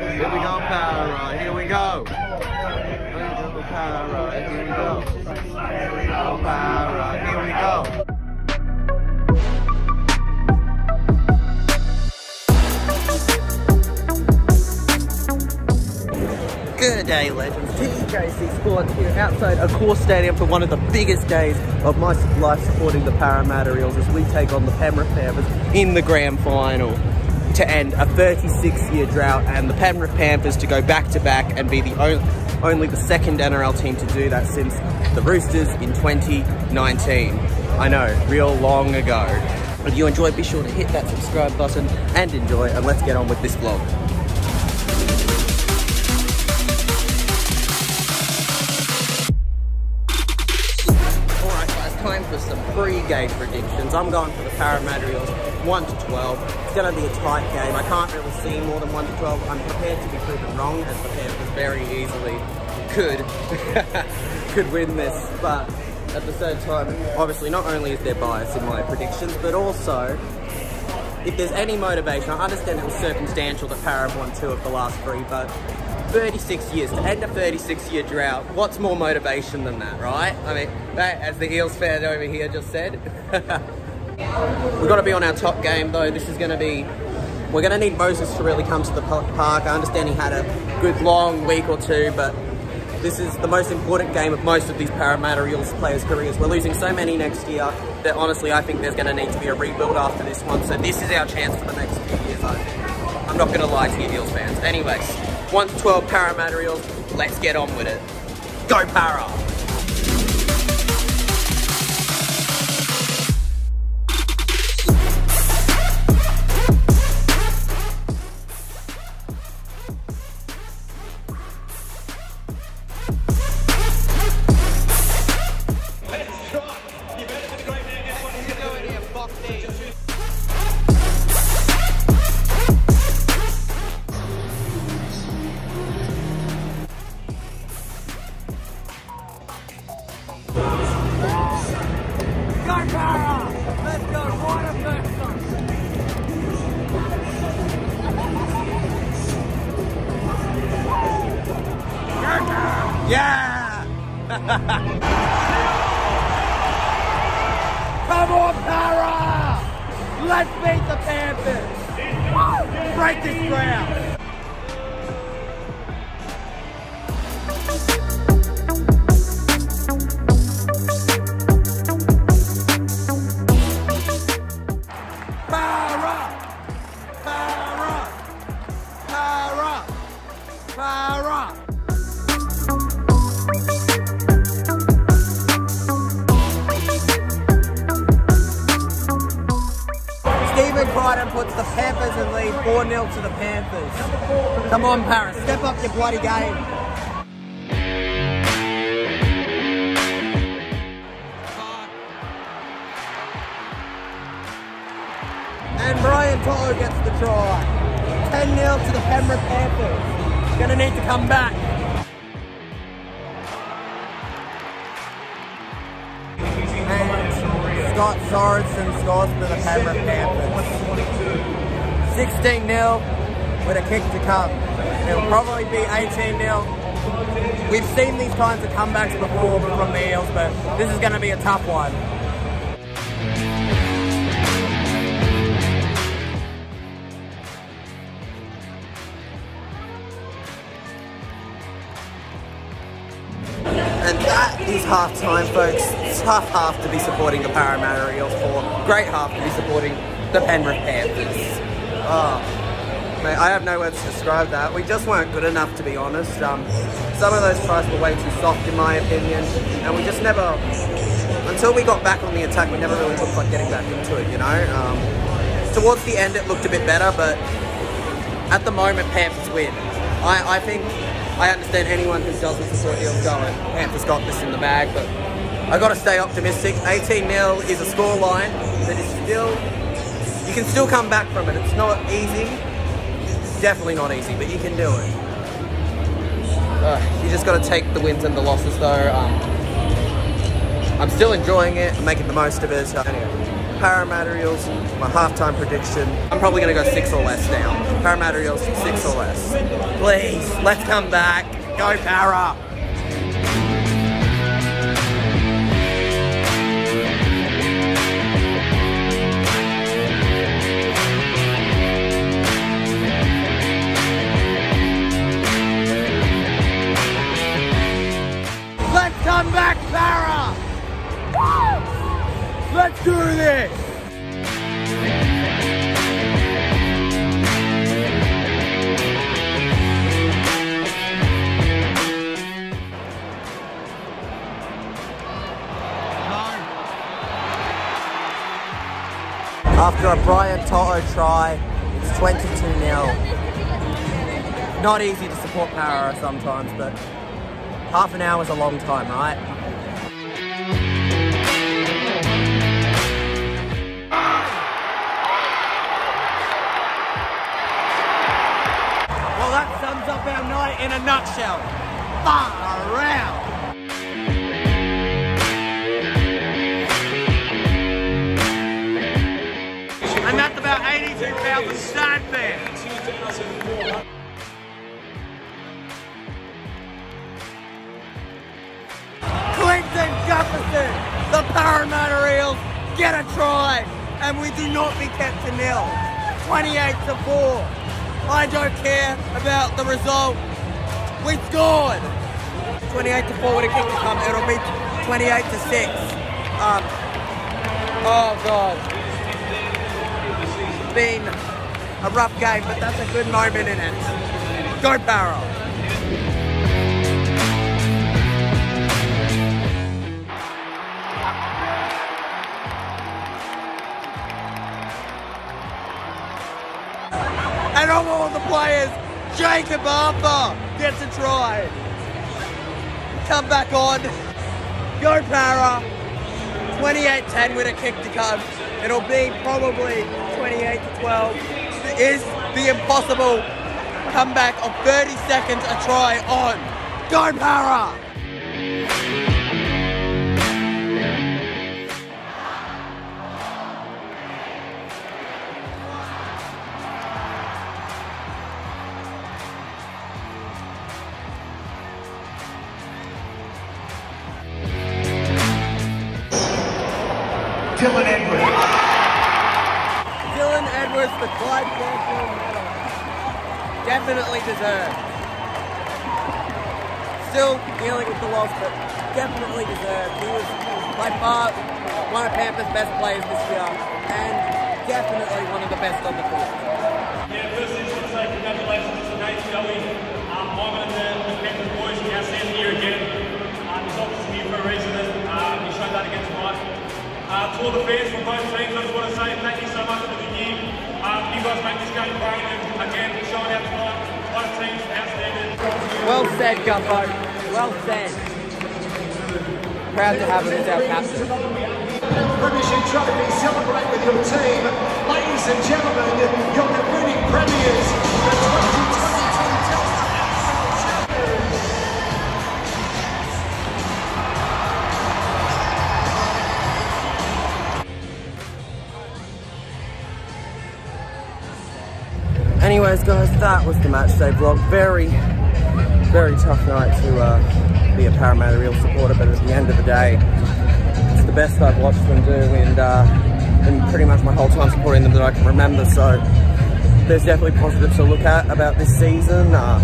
Here we go, Parra. Here we go. Here we go. Here we go. Here we go, Parra. Here we go. Good day, legends. TJC Sports here outside Accor Stadium for one of the biggest days of my life supporting the Parramatta Eels as we take on the Penrith Panthers in the grand final to end a 36-year drought and the Penrith Panthers to go back-to-back and be the only, only the second NRL team to do that since the Roosters in 2019. I know, real long ago. If you enjoyed, be sure to hit that subscribe button and enjoy, and let's get on with this vlog. Time for some pre-game predictions. I'm going for the Parramatta Eels 1 to 12. It's going to be a tight game. I can't really see more than 1 to 12. I'm prepared to be proven wrong as the Panthers very easily could could win this. But at the same time, obviously not only is there bias in my predictions, but also if there's any motivation, I understand it was circumstantial that Parra won two of the last three, but 36 years, to end a 36 year drought, what's more motivation than that, right? I mean, that, as the Eels fan over here just said. We've got to be on our top game though. This is going to be, we're going to need Moses to really come to the park. I understand he had a good long week or two, but this is the most important game of most of these Parramatta Eels players' careers. We're losing so many next year that honestly I think there's going to need to be a rebuild after this one. So this is our chance for the next few years, I think. I'm not going to lie to you Eels fans. Anyways, 1 to 12 Parramatta Eels, let's get on with it. Go Parra! Come on, Parra! Let's beat the Panthers! Break this ground! 4 0 to the Panthers. Come on, Paris, step up your bloody game. And Brian To'o gets the try. 10 0 to the Penrith Panthers. Gonna need to come back. Scott Sorensen scores for the Penrith Panthers. 16 0 with a kick to come. It'll probably be 18 0. We've seen these kinds of comebacks before from the Eels, but this is going to be a tough one. And that is half time, folks. Tough half to be supporting the Parramatta Eels for. Great half to be supporting the Penrith Panthers. Oh, mate, I have no words to describe that. We just weren't good enough, to be honest. Um, some of those tries were way too soft, in my opinion, and we just never, until we got back on the attack, we never really looked like getting back into it, you know? Um, towards the end, it looked a bit better, but at the moment, Panthers win. I, I think I understand anyone who doesn't support Eels going, Panthers got this in the bag, but I got to stay optimistic. 18 0 is a scoreline that is still, you can still come back from it. It's not easy, definitely not easy, but you can do it. Uh, you just got to take the wins and the losses, though. Um, I'm still enjoying it, I'm making the most of it. So anyway. Parramatta Eels, my halftime prediction. I'm probably going to go six or less now. Parramatta Eels, six or less. Please, let's come back. Go Parra! After a Brian To'o try, it's 22 0 Not easy to support Parra sometimes, but half an hour is a long time, right? Well, that sums up our night in a nutshell. Far around. 2000 Steinman. 2004. Clinton Jefferson, the Parramatta Eels get a try, and we do not be kept to nil. 28 to 4. I don't care about the result. We scored. 28 to 4 with a kick to come. It'll be 28 to 6. Um, oh, God. Been a rough game, but that's a good moment in it. Go Barrow. And of all the players, Jakob Arthur gets a try. Come back on. Go Parra. 28-10 with a kick to come. It'll be probably 28 to 12. Is the impossible comeback of 30 seconds a try on. Go Parra! Edwards, the medal. Definitely deserved. Still dealing with the loss, but definitely deserved. He was by far one of Panthers' best players this year, and definitely one of the best on the field. Yeah, want to say congratulations to Nate Joey, um, Ivan and the, the Panthers boys. We see him here again. Um, he's obviously here for a reason, and um, he showed that again tonight. Uh, to all the fans from both teams, I just want to say thank you so much for the Well said, Gutho. Well said. Proud to have him as our captain. Premiership Trophy, celebrate with your team. Ladies and gentlemen, your defending premiers, Anyways, guys, that was the match day vlog. Very, very tough night to uh, be a Parramatta Real supporter, but at the end of the day, it's the best I've watched them do and uh, in pretty much my whole time supporting them that I can remember. So there's definitely positives to look at about this season. Uh,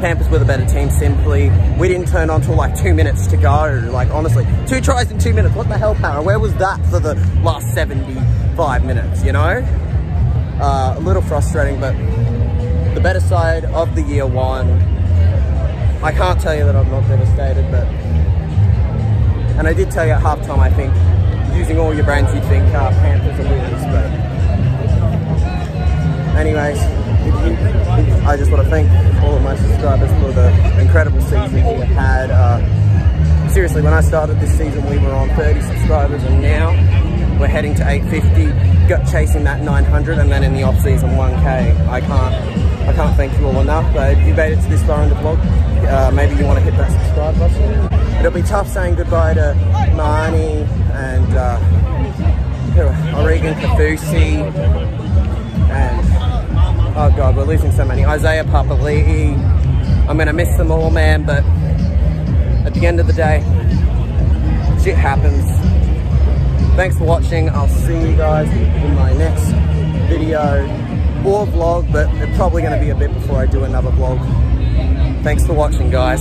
Panthers were the better team simply. We didn't turn on till like two minutes to go. Like honestly, two tries in two minutes. What the hell, Parra? Where was that for the last 75 minutes, you know? Uh, a little frustrating, but the better side of the year one. I can't tell you that I'm not devastated, but and I did tell you at halftime. I think using all your brains, you'd think uh, Panthers are winners, but anyways, I just want to thank all of my subscribers for the incredible season we've had. Uh, seriously, when I started this season, we were on 30 subscribers, and now we're heading to 850 got chasing that 900 and then in the off season 1k i can't i can't thank you all enough but if you made it to this far in the vlog uh, maybe you want to hit that subscribe button it'll be tough saying goodbye to Marnie and uh, Oregon Kaufusi, and oh god, we're losing so many. Isaiah Papali'i. I'm gonna miss them all, man, but at the end of the day, shit happens. Thanks for watching. I'll see you guys in my next video or vlog, but it's probably gonna be a bit before I do another vlog. Thanks for watching, guys.